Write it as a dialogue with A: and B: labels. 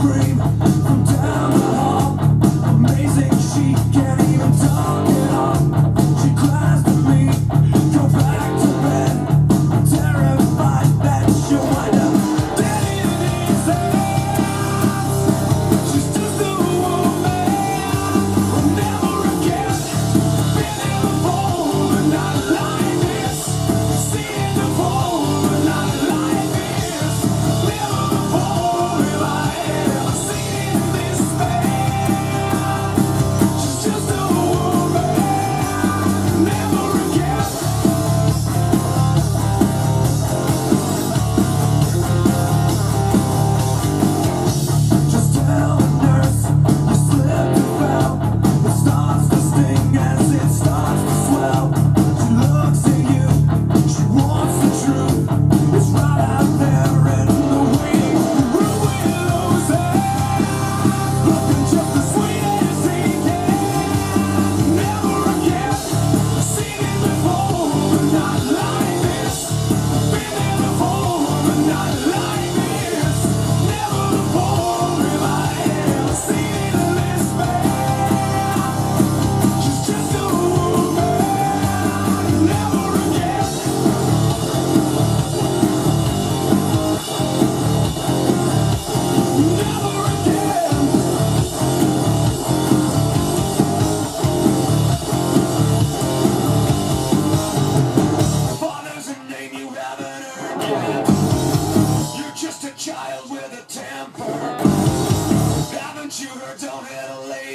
A: scream. with a temper. Haven't you heard? Don't hit a lady.